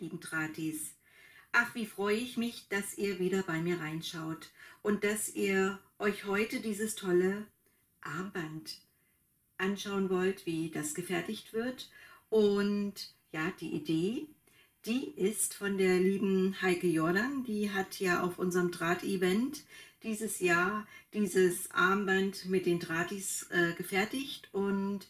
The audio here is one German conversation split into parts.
Lieben Drahtis. Ach, wie freue ich mich, dass ihr wieder bei mir reinschaut und dass ihr euch heute dieses tolle Armband anschauen wollt, wie das gefertigt wird. Und ja, die Idee, die ist von der lieben Heike Jordan. Die hat ja auf unserem Draht-Event dieses Jahr dieses Armband mit den Drahtis äh, gefertigt und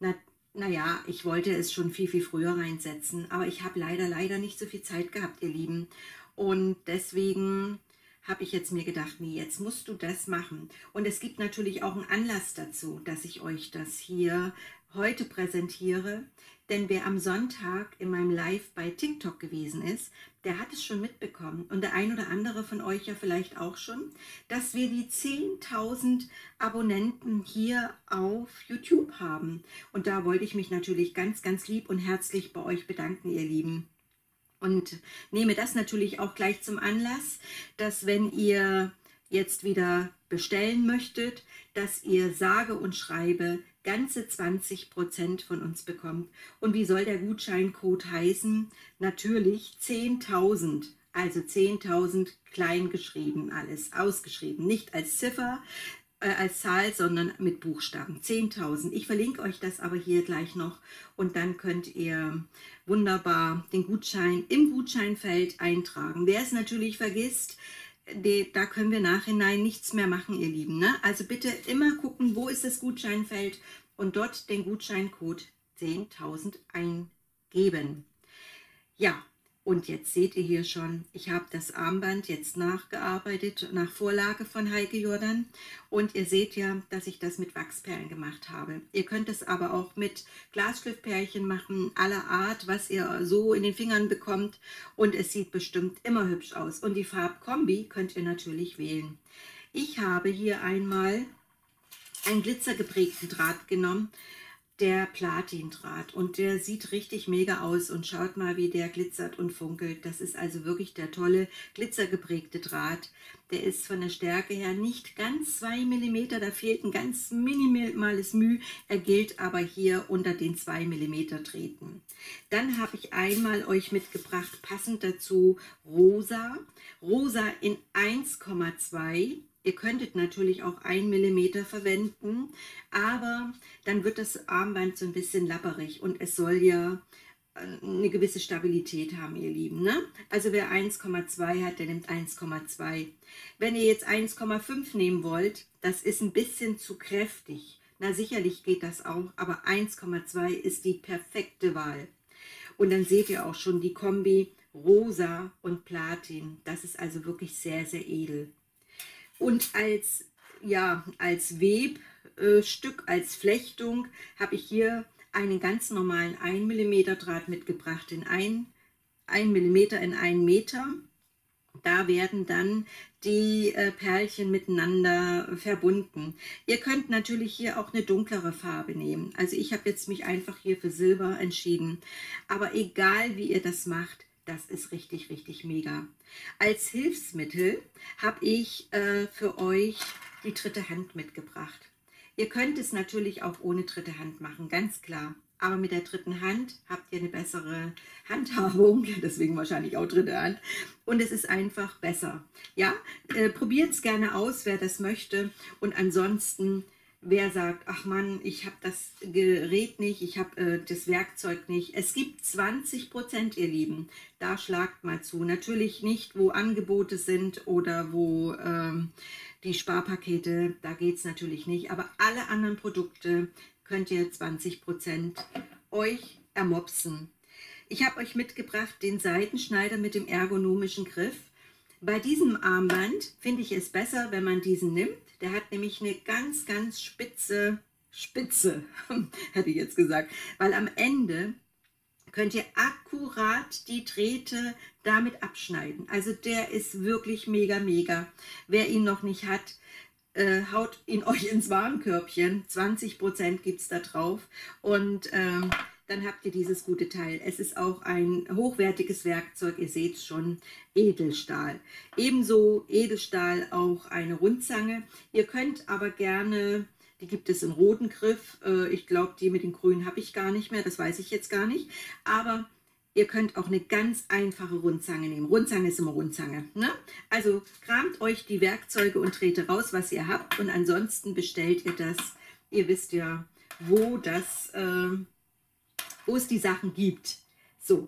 na, naja, ich wollte es schon viel, viel früher reinsetzen, aber ich habe leider, leider nicht so viel Zeit gehabt, ihr Lieben. Und deswegen habe ich jetzt mir gedacht, nee, jetzt musst du das machen. Und es gibt natürlich auch einen Anlass dazu, dass ich euch das hier heute präsentiere. Denn wer am Sonntag in meinem Live bei TikTok gewesen ist, der hat es schon mitbekommen und der ein oder andere von euch ja vielleicht auch schon, dass wir die 10.000 Abonnenten hier auf YouTube haben. Und da wollte ich mich natürlich ganz, ganz lieb und herzlich bei euch bedanken, ihr Lieben. Und nehme das natürlich auch gleich zum Anlass, dass wenn ihr jetzt wieder bestellen möchtet, dass ihr sage und schreibe ganze 20% von uns bekommt. Und wie soll der Gutscheincode heißen? Natürlich 10.000. Also 10.000 klein geschrieben alles, ausgeschrieben. Nicht als Ziffer, äh, als Zahl, sondern mit Buchstaben. 10.000. Ich verlinke euch das aber hier gleich noch und dann könnt ihr wunderbar den Gutschein im Gutscheinfeld eintragen. Wer es natürlich vergisst, die, da können wir nachhinein nichts mehr machen, ihr Lieben. Ne? Also bitte immer gucken, wo ist das Gutscheinfeld und dort den Gutscheincode 10.000 eingeben. Ja, und jetzt seht ihr hier schon, ich habe das Armband jetzt nachgearbeitet, nach Vorlage von Heike Jordan. Und ihr seht ja, dass ich das mit Wachsperlen gemacht habe. Ihr könnt es aber auch mit Glasschliffpärchen machen, aller Art, was ihr so in den Fingern bekommt. Und es sieht bestimmt immer hübsch aus. Und die Farbkombi könnt ihr natürlich wählen. Ich habe hier einmal einen glitzergeprägten Draht genommen der Platindraht und der sieht richtig mega aus und schaut mal, wie der glitzert und funkelt. Das ist also wirklich der tolle glitzergeprägte Draht. Der ist von der Stärke her nicht ganz 2 mm, da fehlt ein ganz minimales Mühe. Er gilt aber hier unter den 2 mm Drähten. Dann habe ich einmal euch mitgebracht, passend dazu rosa. Rosa in 1,2 Ihr könntet natürlich auch 1 mm verwenden, aber dann wird das Armband so ein bisschen lapperig und es soll ja äh, eine gewisse Stabilität haben, ihr Lieben. Ne? Also wer 1,2 hat, der nimmt 1,2. Wenn ihr jetzt 1,5 nehmen wollt, das ist ein bisschen zu kräftig. Na sicherlich geht das auch, aber 1,2 ist die perfekte Wahl. Und dann seht ihr auch schon die Kombi Rosa und Platin. Das ist also wirklich sehr, sehr edel. Und als, ja, als Webstück, als Flechtung habe ich hier einen ganz normalen 1 mm Draht mitgebracht, in 1, 1 mm in 1 Meter. Da werden dann die äh, Perlchen miteinander verbunden. Ihr könnt natürlich hier auch eine dunklere Farbe nehmen. Also ich habe jetzt mich einfach hier für Silber entschieden. Aber egal wie ihr das macht, das ist richtig, richtig mega. Als Hilfsmittel habe ich äh, für euch die dritte Hand mitgebracht. Ihr könnt es natürlich auch ohne dritte Hand machen, ganz klar. Aber mit der dritten Hand habt ihr eine bessere Handhabung, deswegen wahrscheinlich auch dritte Hand. Und es ist einfach besser. Ja, äh, probiert es gerne aus, wer das möchte. Und ansonsten wer sagt, ach Mann, ich habe das Gerät nicht, ich habe äh, das Werkzeug nicht. Es gibt 20 Prozent, ihr Lieben. Da schlagt mal zu. Natürlich nicht, wo Angebote sind oder wo ähm, die Sparpakete, da geht es natürlich nicht. Aber alle anderen Produkte könnt ihr 20 Prozent euch ermopsen. Ich habe euch mitgebracht den Seitenschneider mit dem ergonomischen Griff. Bei diesem Armband finde ich es besser, wenn man diesen nimmt. Der hat nämlich eine ganz, ganz spitze Spitze, hätte ich jetzt gesagt, weil am Ende könnt ihr akkurat die Drähte damit abschneiden. Also der ist wirklich mega, mega. Wer ihn noch nicht hat, äh, haut ihn euch ins Warenkörbchen. 20% gibt es da drauf. Und ähm, dann habt ihr dieses gute Teil. Es ist auch ein hochwertiges Werkzeug, ihr seht es schon, Edelstahl. Ebenso Edelstahl auch eine Rundzange. Ihr könnt aber gerne, die gibt es in roten Griff, äh, ich glaube die mit den grünen habe ich gar nicht mehr, das weiß ich jetzt gar nicht, aber Ihr könnt auch eine ganz einfache Rundzange nehmen. Rundzange ist immer Rundzange. Ne? Also kramt euch die Werkzeuge und Drähte raus, was ihr habt. Und ansonsten bestellt ihr das. Ihr wisst ja, wo, das, äh, wo es die Sachen gibt. So,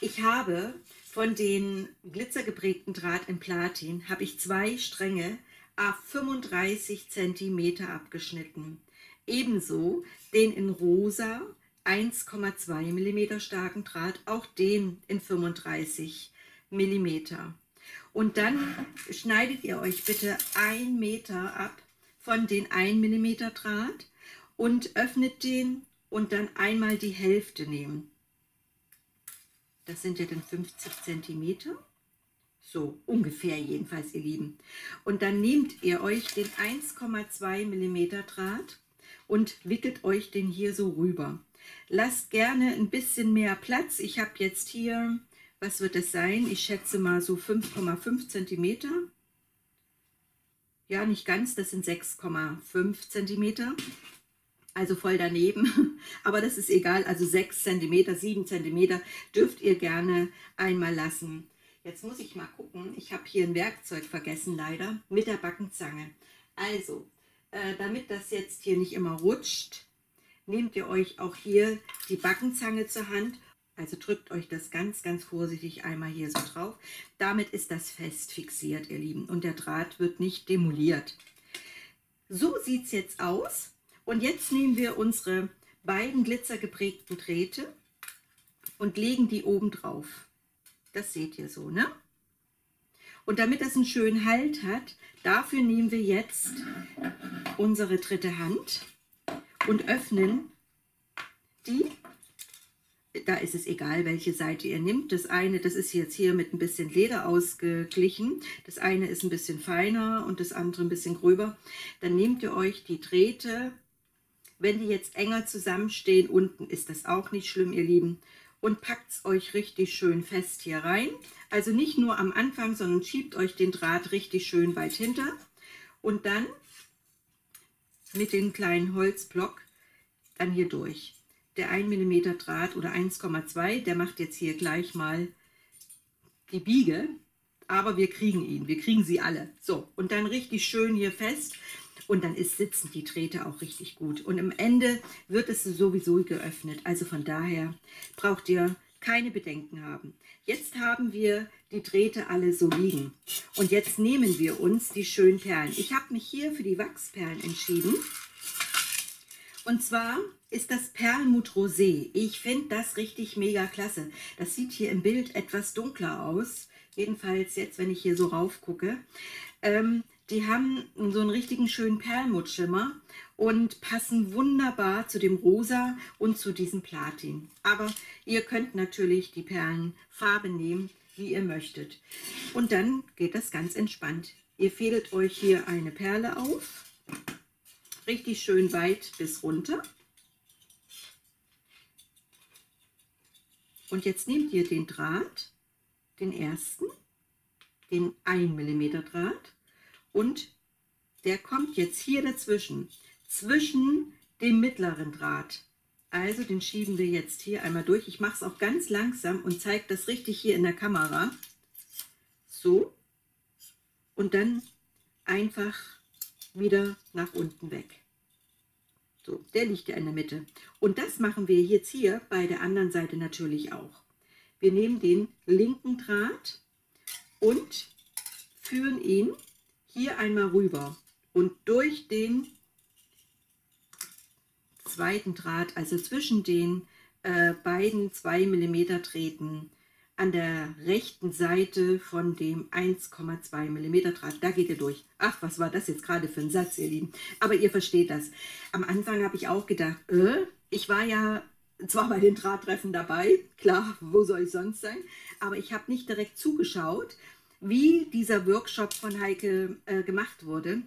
ich habe von den glitzergeprägten Draht in Platin, habe ich zwei Stränge a 35 cm abgeschnitten. Ebenso den in rosa 1,2 mm starken Draht, auch den in 35 mm. Und dann schneidet ihr euch bitte ein Meter ab von den 1 mm Draht und öffnet den und dann einmal die Hälfte nehmen. Das sind ja dann 50 cm. So ungefähr jedenfalls, ihr Lieben. Und dann nehmt ihr euch den 1,2 mm Draht und wickelt euch den hier so rüber. Lasst gerne ein bisschen mehr Platz. Ich habe jetzt hier, was wird es sein? Ich schätze mal so 5,5 cm. Ja, nicht ganz, das sind 6,5 cm. Also voll daneben, aber das ist egal. Also 6 cm, 7 cm dürft ihr gerne einmal lassen. Jetzt muss ich mal gucken. Ich habe hier ein Werkzeug vergessen, leider, mit der Backenzange. Also, äh, damit das jetzt hier nicht immer rutscht, nehmt ihr euch auch hier die Backenzange zur Hand. Also drückt euch das ganz, ganz vorsichtig einmal hier so drauf. Damit ist das fest fixiert, ihr Lieben. Und der Draht wird nicht demoliert. So sieht es jetzt aus. Und jetzt nehmen wir unsere beiden glitzergeprägten Drähte und legen die oben drauf. Das seht ihr so, ne? Und damit das einen schönen Halt hat, dafür nehmen wir jetzt unsere dritte Hand und öffnen die. Da ist es egal, welche Seite ihr nimmt. Das eine, das ist jetzt hier mit ein bisschen Leder ausgeglichen. Das eine ist ein bisschen feiner und das andere ein bisschen gröber. Dann nehmt ihr euch die Drähte. Wenn die jetzt enger zusammenstehen, unten ist das auch nicht schlimm, ihr Lieben. Und packt es euch richtig schön fest hier rein. Also nicht nur am Anfang, sondern schiebt euch den Draht richtig schön weit hinter. Und dann mit dem kleinen Holzblock dann hier durch. Der 1 mm Draht oder 1,2, der macht jetzt hier gleich mal die Biege, aber wir kriegen ihn, wir kriegen sie alle. So, und dann richtig schön hier fest und dann ist, sitzen die Drähte auch richtig gut. Und am Ende wird es sowieso geöffnet, also von daher braucht ihr keine Bedenken haben. Jetzt haben wir die Drähte alle so liegen. Und jetzt nehmen wir uns die schönen Perlen. Ich habe mich hier für die Wachsperlen entschieden. Und zwar ist das Perlmut Rosé. Ich finde das richtig mega klasse. Das sieht hier im Bild etwas dunkler aus. Jedenfalls jetzt, wenn ich hier so rauf gucke. Ähm, die haben so einen richtigen schönen Perlmuttschimmer und passen wunderbar zu dem Rosa und zu diesem Platin. Aber ihr könnt natürlich die Perlenfarbe nehmen, wie ihr möchtet. Und dann geht das ganz entspannt. Ihr fädelt euch hier eine Perle auf, richtig schön weit bis runter. Und jetzt nehmt ihr den Draht, den ersten, den 1 mm Draht und der kommt jetzt hier dazwischen, zwischen dem mittleren Draht. Also den schieben wir jetzt hier einmal durch. Ich mache es auch ganz langsam und zeige das richtig hier in der Kamera. So. Und dann einfach wieder nach unten weg. So, der liegt ja in der Mitte. Und das machen wir jetzt hier bei der anderen Seite natürlich auch. Wir nehmen den linken Draht und führen ihn hier einmal rüber und durch den zweiten Draht, also zwischen den äh, beiden 2 mm Drähten an der rechten Seite von dem 1,2 mm Draht, da geht ihr durch. Ach, was war das jetzt gerade für ein Satz, ihr Lieben? Aber ihr versteht das. Am Anfang habe ich auch gedacht, äh, ich war ja zwar bei den Drahttreffen dabei, klar, wo soll ich sonst sein, aber ich habe nicht direkt zugeschaut, wie dieser Workshop von Heike äh, gemacht wurde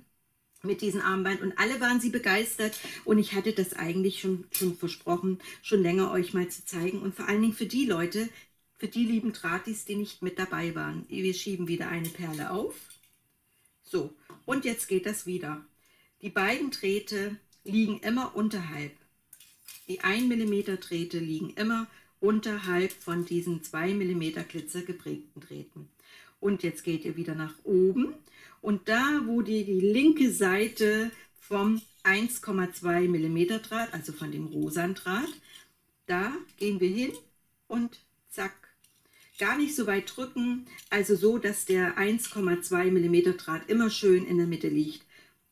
mit diesem Armband und alle waren sie begeistert und ich hatte das eigentlich schon, schon versprochen, schon länger euch mal zu zeigen und vor allen Dingen für die Leute, für die lieben Drahtis, die nicht mit dabei waren. Wir schieben wieder eine Perle auf. So, und jetzt geht das wieder. Die beiden Drähte liegen immer unterhalb. Die 1 mm Drähte liegen immer unterhalb von diesen 2 mm Glitzer geprägten Drähten. Und jetzt geht ihr wieder nach oben und da, wo die, die linke Seite vom 1,2 mm Draht, also von dem rosan Draht, da gehen wir hin und zack. Gar nicht so weit drücken, also so, dass der 1,2 mm Draht immer schön in der Mitte liegt.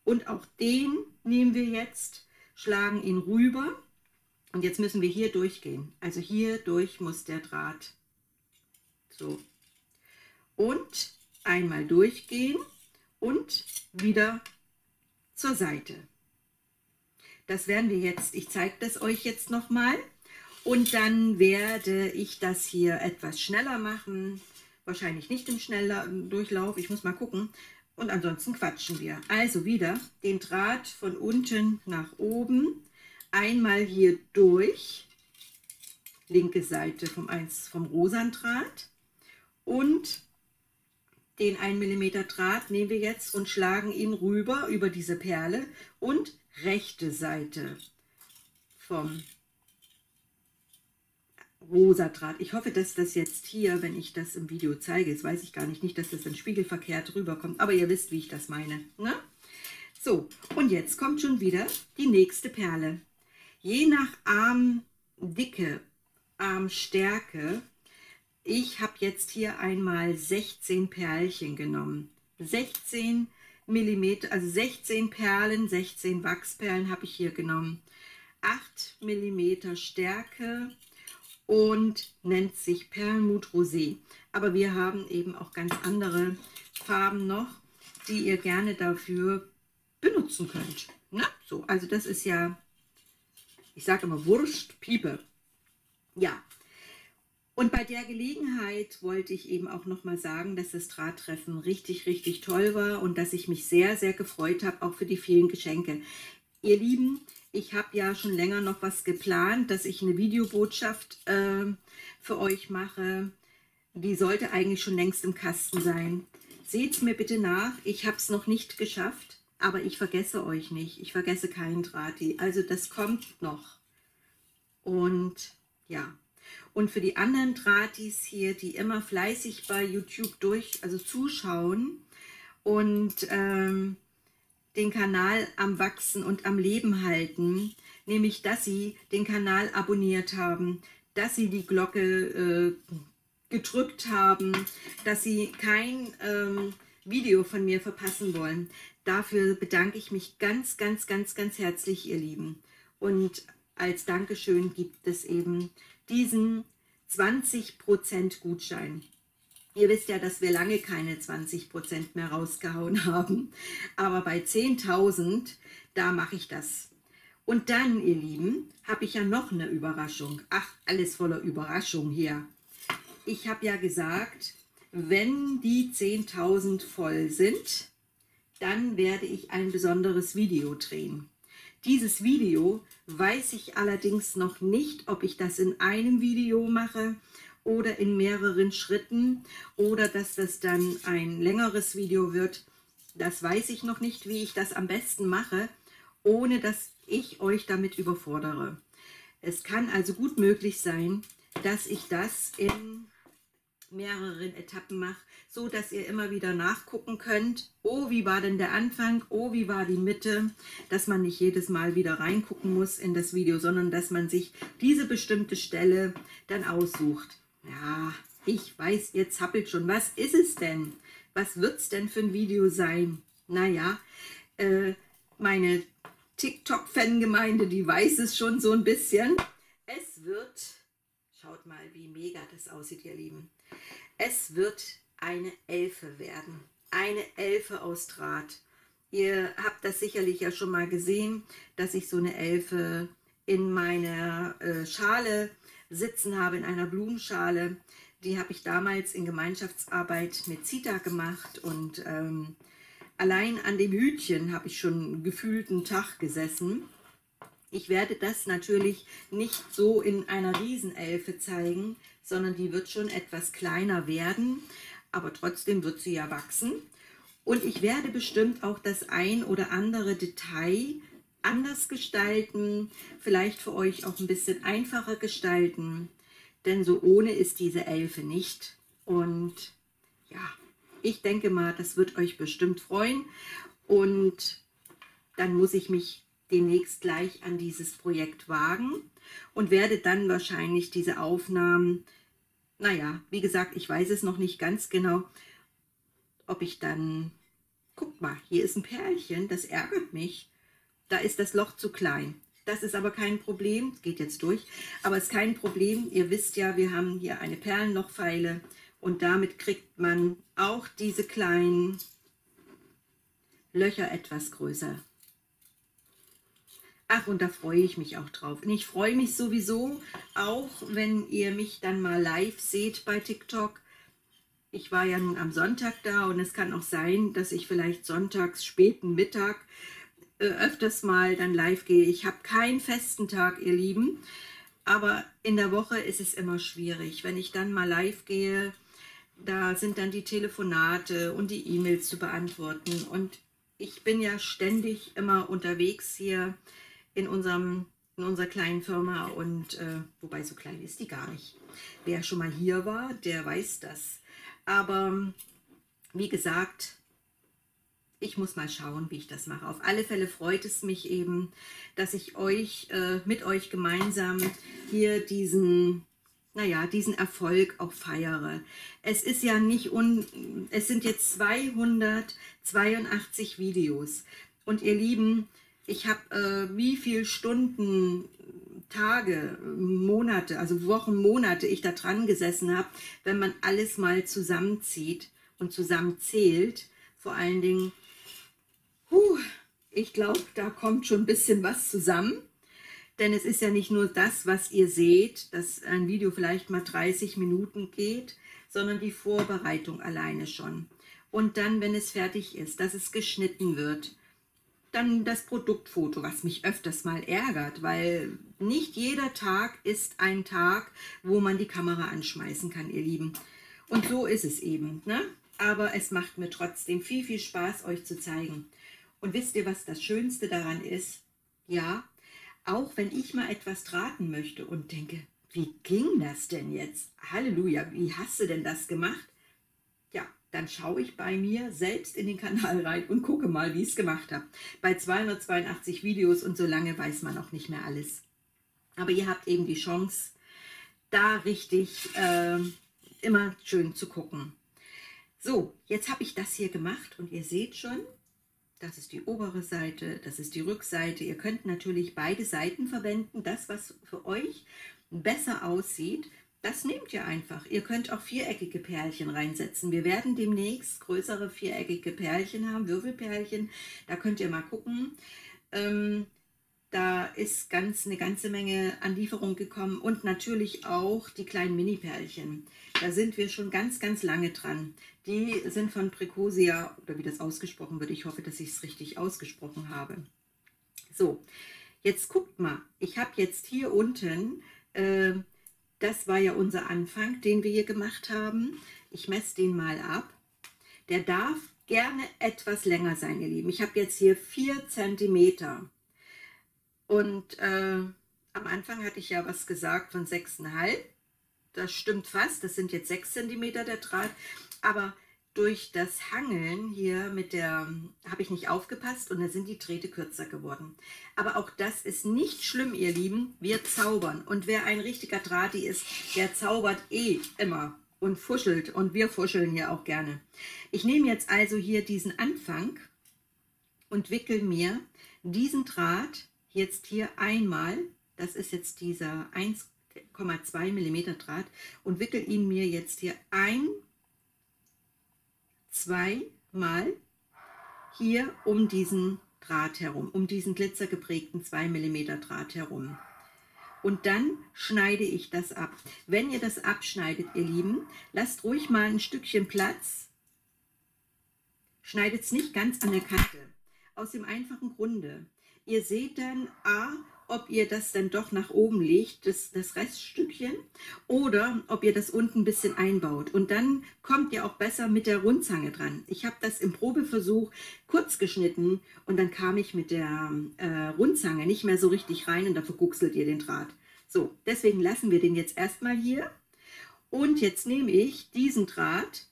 Und auch den nehmen wir jetzt, schlagen ihn rüber und jetzt müssen wir hier durchgehen. Also hier durch muss der Draht. So. Und einmal durchgehen und wieder zur Seite. Das werden wir jetzt, ich zeige das euch jetzt nochmal. Und dann werde ich das hier etwas schneller machen. Wahrscheinlich nicht im schneller Durchlauf, ich muss mal gucken. Und ansonsten quatschen wir. Also wieder den Draht von unten nach oben einmal hier durch, linke Seite vom, 1, vom Rosandraht und den 1 mm Draht nehmen wir jetzt und schlagen ihn rüber über diese Perle und rechte Seite vom rosa Draht. Ich hoffe, dass das jetzt hier, wenn ich das im Video zeige, jetzt weiß ich gar nicht, nicht, dass das dann spiegelverkehrt rüberkommt, aber ihr wisst, wie ich das meine. Ne? So, und jetzt kommt schon wieder die nächste Perle. Je nach Armdicke, Armstärke, ich habe jetzt hier einmal 16 Perlchen genommen. 16 Millimeter, also 16 Perlen, 16 Wachsperlen habe ich hier genommen. 8 Millimeter Stärke und nennt sich Perlmut Rosé. Aber wir haben eben auch ganz andere Farben noch, die ihr gerne dafür benutzen könnt. Na, so, also das ist ja ich sage immer Wurst, Piepe. Ja. Und bei der Gelegenheit wollte ich eben auch nochmal sagen, dass das Drahttreffen richtig, richtig toll war und dass ich mich sehr, sehr gefreut habe, auch für die vielen Geschenke. Ihr Lieben, ich habe ja schon länger noch was geplant, dass ich eine Videobotschaft äh, für euch mache. Die sollte eigentlich schon längst im Kasten sein. Seht mir bitte nach, ich habe es noch nicht geschafft. Aber ich vergesse euch nicht. Ich vergesse keinen Drati. Also das kommt noch. Und ja. Und für die anderen Dratis hier, die immer fleißig bei YouTube durch, also zuschauen und ähm, den Kanal am Wachsen und am Leben halten, nämlich dass sie den Kanal abonniert haben, dass sie die Glocke äh, gedrückt haben, dass sie kein ähm, Video von mir verpassen wollen. Dafür bedanke ich mich ganz, ganz, ganz, ganz herzlich, ihr Lieben. Und als Dankeschön gibt es eben diesen 20% Gutschein. Ihr wisst ja, dass wir lange keine 20% mehr rausgehauen haben. Aber bei 10.000, da mache ich das. Und dann, ihr Lieben, habe ich ja noch eine Überraschung. Ach, alles voller Überraschung hier. Ich habe ja gesagt, wenn die 10.000 voll sind, dann werde ich ein besonderes Video drehen. Dieses Video weiß ich allerdings noch nicht, ob ich das in einem Video mache oder in mehreren Schritten oder dass das dann ein längeres Video wird. Das weiß ich noch nicht, wie ich das am besten mache, ohne dass ich euch damit überfordere. Es kann also gut möglich sein, dass ich das in mehreren Etappen mache, so dass ihr immer wieder nachgucken könnt, oh, wie war denn der Anfang, oh, wie war die Mitte, dass man nicht jedes Mal wieder reingucken muss in das Video, sondern dass man sich diese bestimmte Stelle dann aussucht. Ja, ich weiß, ihr zappelt schon, was ist es denn? Was wird es denn für ein Video sein? Naja, äh, meine TikTok-Fangemeinde, die weiß es schon so ein bisschen. Es wird, schaut mal, wie mega das aussieht, ihr Lieben. Es wird eine Elfe werden. Eine Elfe aus Draht. Ihr habt das sicherlich ja schon mal gesehen, dass ich so eine Elfe in meiner äh, Schale sitzen habe, in einer Blumenschale. Die habe ich damals in Gemeinschaftsarbeit mit Zita gemacht und ähm, allein an dem Hütchen habe ich schon gefühlt einen Tag gesessen. Ich werde das natürlich nicht so in einer Riesenelfe zeigen, sondern die wird schon etwas kleiner werden, aber trotzdem wird sie ja wachsen. Und ich werde bestimmt auch das ein oder andere Detail anders gestalten, vielleicht für euch auch ein bisschen einfacher gestalten. denn so ohne ist diese Elfe nicht. Und ja, ich denke mal, das wird euch bestimmt freuen. Und dann muss ich mich demnächst gleich an dieses Projekt wagen und werde dann wahrscheinlich diese Aufnahmen, naja, wie gesagt, ich weiß es noch nicht ganz genau, ob ich dann, guck mal, hier ist ein Perlchen, das ärgert mich, da ist das Loch zu klein. Das ist aber kein Problem, geht jetzt durch, aber es ist kein Problem. Ihr wisst ja, wir haben hier eine Perlenlochpfeile und damit kriegt man auch diese kleinen Löcher etwas größer. Ach, und da freue ich mich auch drauf. Und ich freue mich sowieso auch, wenn ihr mich dann mal live seht bei TikTok. Ich war ja nun am Sonntag da und es kann auch sein, dass ich vielleicht sonntags späten Mittag äh, öfters mal dann live gehe. Ich habe keinen festen Tag, ihr Lieben, aber in der Woche ist es immer schwierig. Wenn ich dann mal live gehe, da sind dann die Telefonate und die E-Mails zu beantworten und ich bin ja ständig immer unterwegs hier in, unserem, in unserer kleinen Firma und äh, wobei so klein ist die gar nicht. Wer schon mal hier war, der weiß das. Aber wie gesagt, ich muss mal schauen, wie ich das mache. Auf alle Fälle freut es mich eben, dass ich euch äh, mit euch gemeinsam hier diesen naja, diesen Erfolg auch feiere. Es ist ja nicht un, es sind jetzt 282 Videos. Und ihr Lieben, ich habe äh, wie viele Stunden, Tage, Monate, also Wochen, Monate ich da dran gesessen habe, wenn man alles mal zusammenzieht und zusammenzählt. Vor allen Dingen, huh, ich glaube, da kommt schon ein bisschen was zusammen. Denn es ist ja nicht nur das, was ihr seht, dass ein Video vielleicht mal 30 Minuten geht, sondern die Vorbereitung alleine schon. Und dann, wenn es fertig ist, dass es geschnitten wird, dann das Produktfoto, was mich öfters mal ärgert, weil nicht jeder Tag ist ein Tag, wo man die Kamera anschmeißen kann, ihr Lieben. Und so ist es eben. Ne? Aber es macht mir trotzdem viel, viel Spaß, euch zu zeigen. Und wisst ihr, was das Schönste daran ist? Ja, auch wenn ich mal etwas traten möchte und denke, wie ging das denn jetzt? Halleluja, wie hast du denn das gemacht? Dann schaue ich bei mir selbst in den Kanal rein und gucke mal, wie ich es gemacht habe. Bei 282 Videos und so lange weiß man auch nicht mehr alles. Aber ihr habt eben die Chance, da richtig äh, immer schön zu gucken. So, jetzt habe ich das hier gemacht und ihr seht schon, das ist die obere Seite, das ist die Rückseite. Ihr könnt natürlich beide Seiten verwenden. Das, was für euch besser aussieht, das nehmt ihr einfach. Ihr könnt auch viereckige Perlchen reinsetzen. Wir werden demnächst größere viereckige Perlchen haben, Würfelperlchen. Da könnt ihr mal gucken. Ähm, da ist ganz eine ganze Menge an Lieferung gekommen und natürlich auch die kleinen Mini-Perlchen. Da sind wir schon ganz, ganz lange dran. Die sind von Precosia, oder wie das ausgesprochen wird. Ich hoffe, dass ich es richtig ausgesprochen habe. So, jetzt guckt mal. Ich habe jetzt hier unten, äh, das war ja unser Anfang, den wir hier gemacht haben. Ich messe den mal ab. Der darf gerne etwas länger sein, ihr Lieben. Ich habe jetzt hier 4 Zentimeter. Und äh, am Anfang hatte ich ja was gesagt von 6,5. Das stimmt fast, das sind jetzt 6 cm der Draht. Aber durch das Hangeln hier mit der, habe ich nicht aufgepasst und da sind die Drähte kürzer geworden. Aber auch das ist nicht schlimm, ihr Lieben. Wir zaubern. Und wer ein richtiger Drahti ist, der zaubert eh immer und fuschelt. Und wir fuscheln hier auch gerne. Ich nehme jetzt also hier diesen Anfang und wickel mir diesen Draht jetzt hier einmal, das ist jetzt dieser 1,2 mm Draht, und wickel ihn mir jetzt hier ein, zweimal hier um diesen Draht herum, um diesen glitzergeprägten 2 mm Draht herum. Und dann schneide ich das ab. Wenn ihr das abschneidet, ihr Lieben, lasst ruhig mal ein Stückchen Platz. Schneidet es nicht ganz an der Kante. Aus dem einfachen Grunde, Ihr seht dann A, ob ihr das dann doch nach oben legt, das, das Reststückchen, oder ob ihr das unten ein bisschen einbaut. Und dann kommt ihr auch besser mit der Rundzange dran. Ich habe das im Probeversuch kurz geschnitten und dann kam ich mit der äh, Rundzange nicht mehr so richtig rein und da verguckselt ihr den Draht. So, deswegen lassen wir den jetzt erstmal hier Und jetzt nehme ich diesen Draht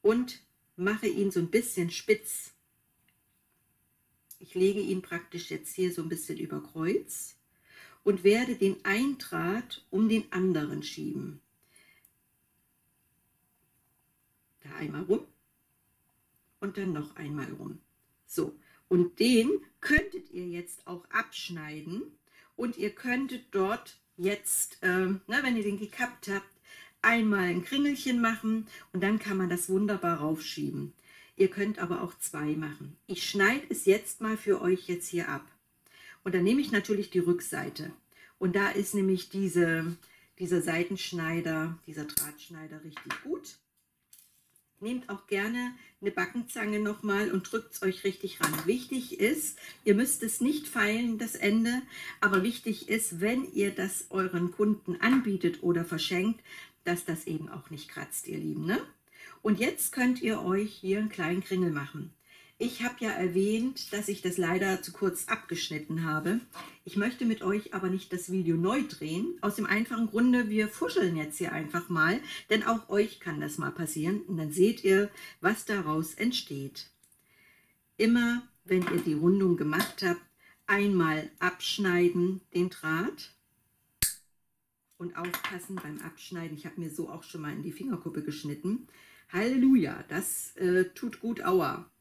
und mache ihn so ein bisschen spitz. Ich lege ihn praktisch jetzt hier so ein bisschen über Kreuz und werde den Eindraht um den anderen schieben. Da einmal rum und dann noch einmal rum. So, und den könntet ihr jetzt auch abschneiden und ihr könntet dort jetzt, ähm, na, wenn ihr den gekappt habt, einmal ein Kringelchen machen und dann kann man das wunderbar raufschieben. Ihr könnt aber auch zwei machen. Ich schneide es jetzt mal für euch jetzt hier ab. Und dann nehme ich natürlich die Rückseite. Und da ist nämlich diese, dieser Seitenschneider, dieser Drahtschneider richtig gut. Nehmt auch gerne eine Backenzange nochmal und drückt es euch richtig ran. Wichtig ist, ihr müsst es nicht feilen, das Ende, aber wichtig ist, wenn ihr das euren Kunden anbietet oder verschenkt, dass das eben auch nicht kratzt, ihr Lieben. Ne? Und jetzt könnt ihr euch hier einen kleinen Kringel machen. Ich habe ja erwähnt, dass ich das leider zu kurz abgeschnitten habe. Ich möchte mit euch aber nicht das Video neu drehen. Aus dem einfachen Grunde, wir fuscheln jetzt hier einfach mal, denn auch euch kann das mal passieren. Und dann seht ihr, was daraus entsteht. Immer, wenn ihr die Rundung gemacht habt, einmal abschneiden den Draht und aufpassen beim Abschneiden. Ich habe mir so auch schon mal in die Fingerkuppe geschnitten. Halleluja, das äh, tut gut Aua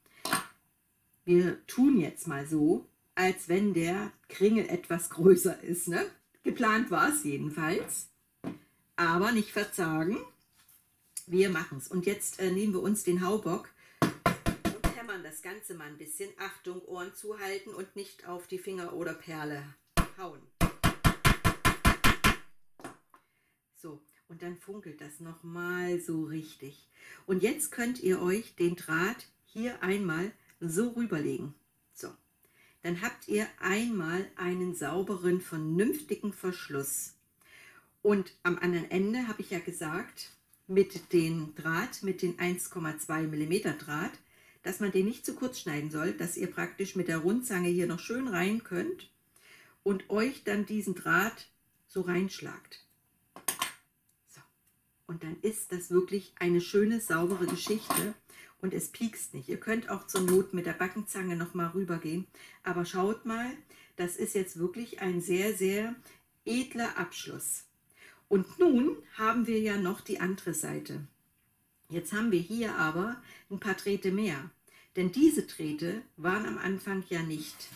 wir tun jetzt mal so, als wenn der Kringel etwas größer ist. Ne? Geplant war es jedenfalls. Aber nicht verzagen. Wir machen es. Und jetzt äh, nehmen wir uns den Haubock und hämmern das Ganze mal ein bisschen. Achtung, Ohren zuhalten und nicht auf die Finger oder Perle hauen. So, und dann funkelt das nochmal so richtig. Und jetzt könnt ihr euch den Draht hier einmal so rüberlegen. So, dann habt ihr einmal einen sauberen, vernünftigen Verschluss. Und am anderen Ende habe ich ja gesagt, mit dem Draht, mit den 1,2 mm Draht, dass man den nicht zu kurz schneiden soll, dass ihr praktisch mit der Rundzange hier noch schön rein könnt und euch dann diesen Draht so reinschlagt. So. Und dann ist das wirklich eine schöne, saubere Geschichte und es piekst nicht. Ihr könnt auch zur Not mit der Backenzange noch mal rübergehen. Aber schaut mal, das ist jetzt wirklich ein sehr, sehr edler Abschluss. Und nun haben wir ja noch die andere Seite. Jetzt haben wir hier aber ein paar Drähte mehr. Denn diese Drähte waren am Anfang ja nicht.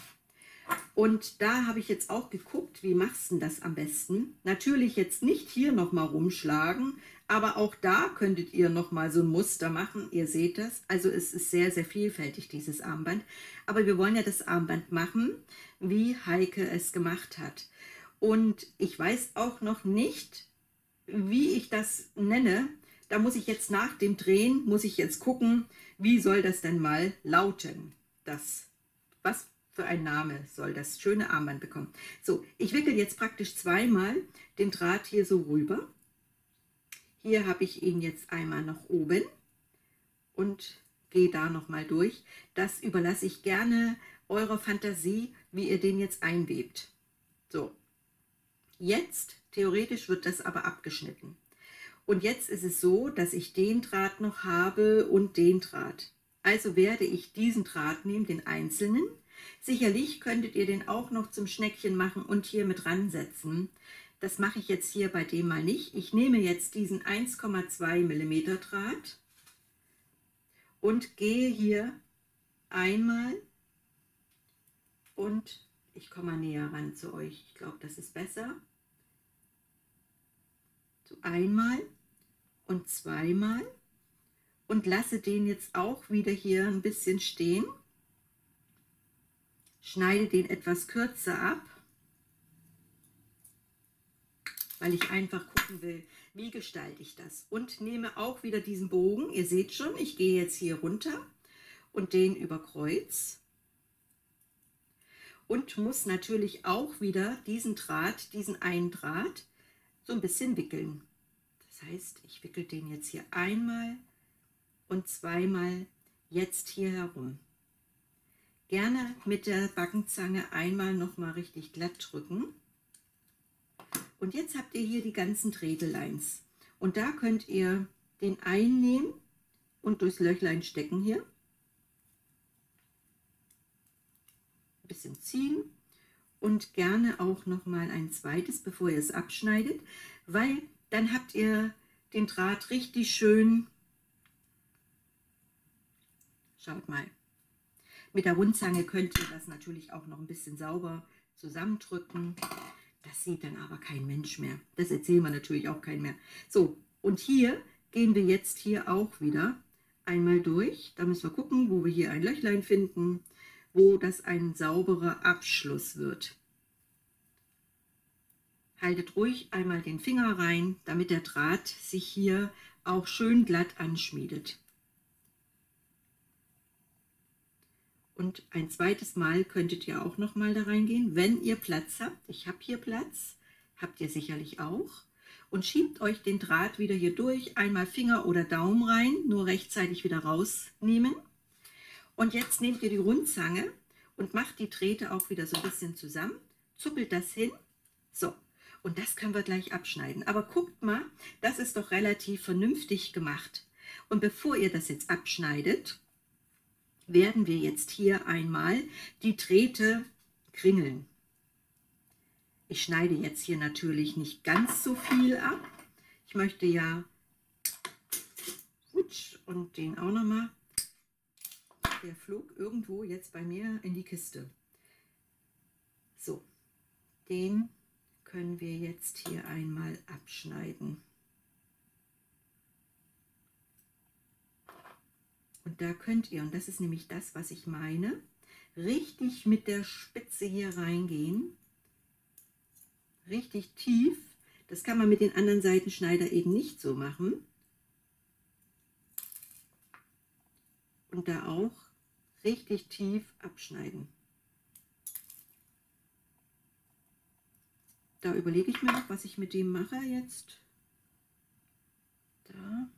Und da habe ich jetzt auch geguckt, wie machst du das am besten? Natürlich jetzt nicht hier nochmal rumschlagen, aber auch da könntet ihr nochmal so ein Muster machen. Ihr seht das. Also es ist sehr, sehr vielfältig, dieses Armband. Aber wir wollen ja das Armband machen, wie Heike es gemacht hat. Und ich weiß auch noch nicht, wie ich das nenne. Da muss ich jetzt nach dem Drehen, muss ich jetzt gucken, wie soll das denn mal lauten. Das, was für ein Name soll das schöne Armband bekommen. So, ich wickel jetzt praktisch zweimal den Draht hier so rüber. Hier habe ich ihn jetzt einmal nach oben und gehe da nochmal durch. Das überlasse ich gerne eurer Fantasie, wie ihr den jetzt einwebt. So, jetzt, theoretisch wird das aber abgeschnitten. Und jetzt ist es so, dass ich den Draht noch habe und den Draht. Also werde ich diesen Draht nehmen, den einzelnen. Sicherlich könntet ihr den auch noch zum Schneckchen machen und hier mit ransetzen. Das mache ich jetzt hier bei dem mal nicht. Ich nehme jetzt diesen 1,2 mm Draht und gehe hier einmal und ich komme mal näher ran zu euch. Ich glaube, das ist besser. So einmal und zweimal und lasse den jetzt auch wieder hier ein bisschen stehen. Schneide den etwas kürzer ab weil ich einfach gucken will, wie gestalte ich das. Und nehme auch wieder diesen Bogen. Ihr seht schon, ich gehe jetzt hier runter und den über Kreuz. Und muss natürlich auch wieder diesen Draht, diesen einen Draht, so ein bisschen wickeln. Das heißt, ich wickel den jetzt hier einmal und zweimal jetzt hier herum. Gerne mit der Backenzange einmal noch mal richtig glatt drücken. Und jetzt habt ihr hier die ganzen Trädeleins. Und da könnt ihr den einnehmen und durchs Löchlein stecken hier. Ein bisschen ziehen und gerne auch noch mal ein zweites, bevor ihr es abschneidet, weil dann habt ihr den Draht richtig schön, schaut mal, mit der Rundzange könnt ihr das natürlich auch noch ein bisschen sauber zusammendrücken. Das sieht dann aber kein Mensch mehr. Das erzählen wir natürlich auch kein mehr. So, und hier gehen wir jetzt hier auch wieder einmal durch. Da müssen wir gucken, wo wir hier ein Löchlein finden wo das ein sauberer Abschluss wird. Haltet ruhig einmal den Finger rein, damit der Draht sich hier auch schön glatt anschmiedet. Und ein zweites Mal könntet ihr auch noch mal da reingehen, wenn ihr Platz habt. Ich habe hier Platz, habt ihr sicherlich auch. Und schiebt euch den Draht wieder hier durch, einmal Finger oder Daumen rein, nur rechtzeitig wieder rausnehmen. Und jetzt nehmt ihr die Rundzange und macht die Drähte auch wieder so ein bisschen zusammen, zuppelt das hin. So, und das können wir gleich abschneiden. Aber guckt mal, das ist doch relativ vernünftig gemacht. Und bevor ihr das jetzt abschneidet, werden wir jetzt hier einmal die Drähte kringeln. Ich schneide jetzt hier natürlich nicht ganz so viel ab. Ich möchte ja und den auch noch mal der flog irgendwo jetzt bei mir in die Kiste. So, den können wir jetzt hier einmal abschneiden. Und da könnt ihr, und das ist nämlich das, was ich meine, richtig mit der Spitze hier reingehen. Richtig tief. Das kann man mit den anderen Seitenschneider eben nicht so machen. Und da auch richtig tief abschneiden. Da überlege ich mir noch, was ich mit dem mache jetzt. Da.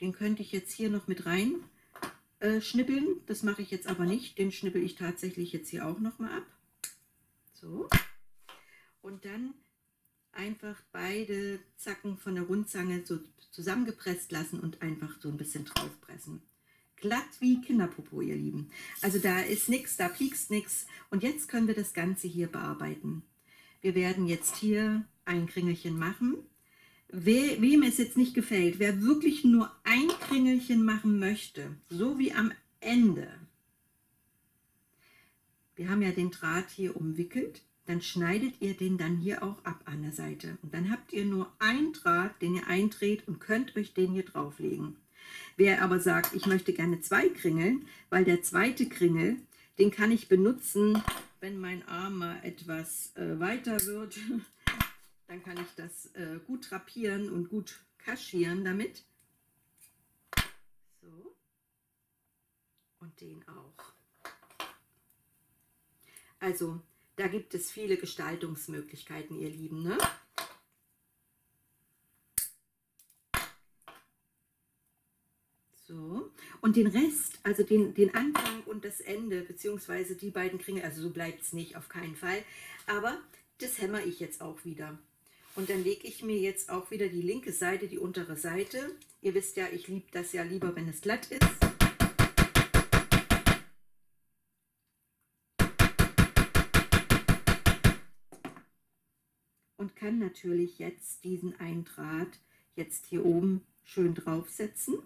Den könnte ich jetzt hier noch mit rein äh, schnippeln. Das mache ich jetzt aber nicht. Den schnippel ich tatsächlich jetzt hier auch noch mal ab. So. Und dann einfach beide Zacken von der Rundzange so zusammengepresst lassen und einfach so ein bisschen draufpressen. Glatt wie Kinderpopo, ihr Lieben. Also da ist nichts, da piekst nichts. Und jetzt können wir das Ganze hier bearbeiten. Wir werden jetzt hier ein Kringelchen machen. Wer, wem es jetzt nicht gefällt, wer wirklich nur ein Kringelchen machen möchte, so wie am Ende. Wir haben ja den Draht hier umwickelt dann schneidet ihr den dann hier auch ab an der Seite. Und dann habt ihr nur einen Draht, den ihr eindreht und könnt euch den hier drauflegen. Wer aber sagt, ich möchte gerne zwei Kringeln, weil der zweite Kringel, den kann ich benutzen, wenn mein Arm mal etwas äh, weiter wird, dann kann ich das äh, gut drapieren und gut kaschieren damit. So. Und den auch. Also da gibt es viele Gestaltungsmöglichkeiten, ihr Lieben. Ne? So, und den Rest, also den, den Anfang und das Ende, beziehungsweise die beiden Kringel, also so bleibt es nicht, auf keinen Fall. Aber das hämmer ich jetzt auch wieder. Und dann lege ich mir jetzt auch wieder die linke Seite, die untere Seite. Ihr wisst ja, ich liebe das ja lieber, wenn es glatt ist. und kann natürlich jetzt diesen Eindraht jetzt hier oben schön draufsetzen.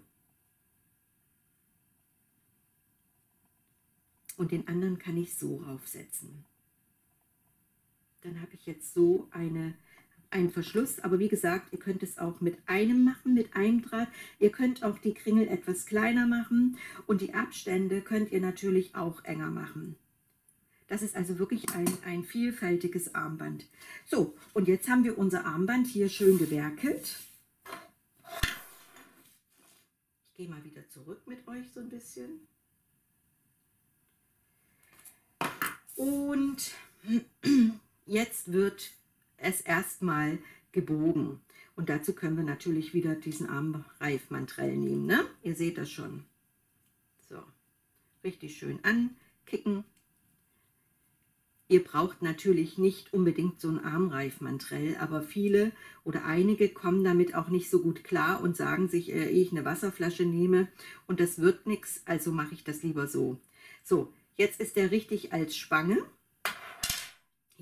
Und den anderen kann ich so raufsetzen. Dann habe ich jetzt so eine, einen Verschluss. Aber wie gesagt, ihr könnt es auch mit einem machen, mit einem Draht. Ihr könnt auch die Kringel etwas kleiner machen. Und die Abstände könnt ihr natürlich auch enger machen. Das ist also wirklich ein, ein vielfältiges Armband. So, und jetzt haben wir unser Armband hier schön gewerkelt. Ich gehe mal wieder zurück mit euch so ein bisschen. Und jetzt wird es erstmal gebogen. Und dazu können wir natürlich wieder diesen Armreifmantrell nehmen. Ne? Ihr seht das schon. So, richtig schön ankicken Ihr braucht natürlich nicht unbedingt so ein Armreifmantrell, aber viele oder einige kommen damit auch nicht so gut klar und sagen sich, äh, ich eine Wasserflasche nehme und das wird nichts, also mache ich das lieber so. So, jetzt ist der richtig als Spange.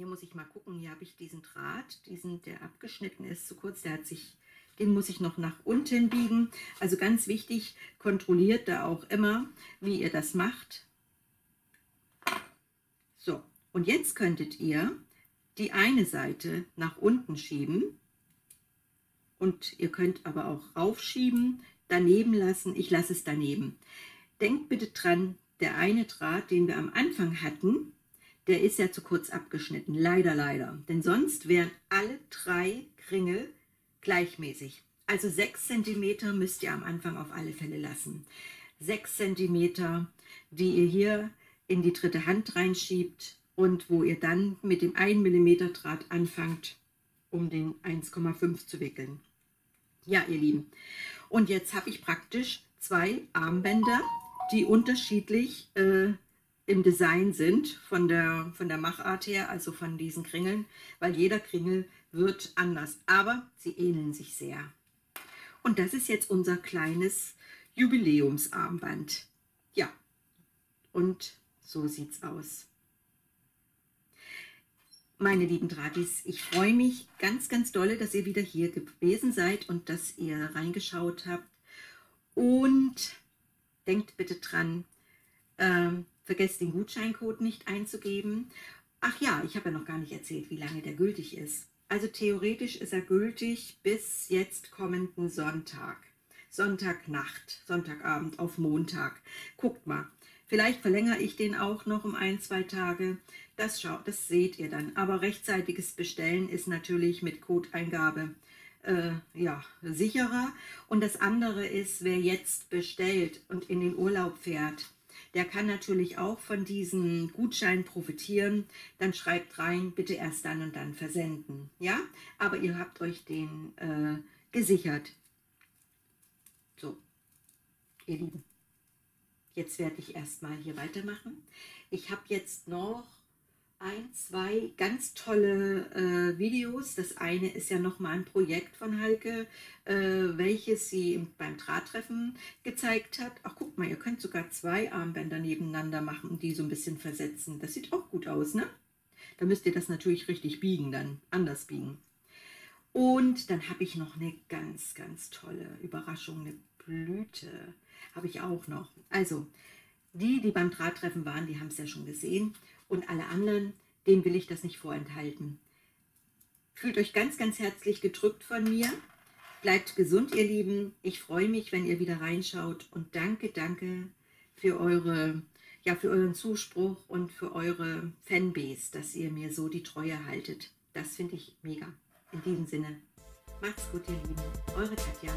Hier muss ich mal gucken, hier habe ich diesen Draht, diesen, der abgeschnitten ist, zu kurz, der hat sich, den muss ich noch nach unten biegen. Also ganz wichtig, kontrolliert da auch immer, wie ihr das macht. So, und jetzt könntet ihr die eine Seite nach unten schieben und ihr könnt aber auch raufschieben, daneben lassen. Ich lasse es daneben. Denkt bitte dran, der eine Draht, den wir am Anfang hatten, der ist ja zu kurz abgeschnitten. Leider, leider. Denn sonst wären alle drei Kringel gleichmäßig. Also 6 cm müsst ihr am Anfang auf alle Fälle lassen. 6 cm, die ihr hier in die dritte Hand reinschiebt und wo ihr dann mit dem 1 mm Draht anfangt, um den 1,5 zu wickeln. Ja, ihr Lieben, und jetzt habe ich praktisch zwei Armbänder, die unterschiedlich äh, im Design sind, von der, von der Machart her, also von diesen Kringeln, weil jeder Kringel wird anders, aber sie ähneln sich sehr. Und das ist jetzt unser kleines Jubiläumsarmband. Ja, und so sieht's aus. Meine lieben Drahtis, ich freue mich ganz, ganz dolle, dass ihr wieder hier gewesen seid und dass ihr reingeschaut habt. Und denkt bitte dran, ähm, vergesst den Gutscheincode nicht einzugeben. Ach ja, ich habe ja noch gar nicht erzählt, wie lange der gültig ist. Also theoretisch ist er gültig bis jetzt kommenden Sonntag. Sonntagnacht, Sonntagabend auf Montag. Guckt mal, Vielleicht verlängere ich den auch noch um ein, zwei Tage. Das, schaut, das seht ihr dann. Aber rechtzeitiges Bestellen ist natürlich mit Codeingabe äh, ja, sicherer. Und das andere ist, wer jetzt bestellt und in den Urlaub fährt, der kann natürlich auch von diesem Gutschein profitieren. Dann schreibt rein, bitte erst dann und dann versenden. Ja, aber ihr habt euch den äh, gesichert. So, ihr Lieben. Jetzt werde ich erstmal hier weitermachen. Ich habe jetzt noch ein, zwei ganz tolle äh, Videos. Das eine ist ja nochmal ein Projekt von Heike, äh, welches sie beim Drahttreffen gezeigt hat. Ach, guck mal, ihr könnt sogar zwei Armbänder nebeneinander machen und die so ein bisschen versetzen. Das sieht auch gut aus, ne? Da müsst ihr das natürlich richtig biegen dann, anders biegen. Und dann habe ich noch eine ganz, ganz tolle Überraschung, eine Blüte habe ich auch noch. Also, die, die beim Drahttreffen waren, die haben es ja schon gesehen. Und alle anderen, denen will ich das nicht vorenthalten. Fühlt euch ganz, ganz herzlich gedrückt von mir. Bleibt gesund, ihr Lieben. Ich freue mich, wenn ihr wieder reinschaut. Und danke, danke für, eure, ja, für euren Zuspruch und für eure Fanbase, dass ihr mir so die Treue haltet. Das finde ich mega. In diesem Sinne, macht's gut, ihr Lieben. Eure Katja.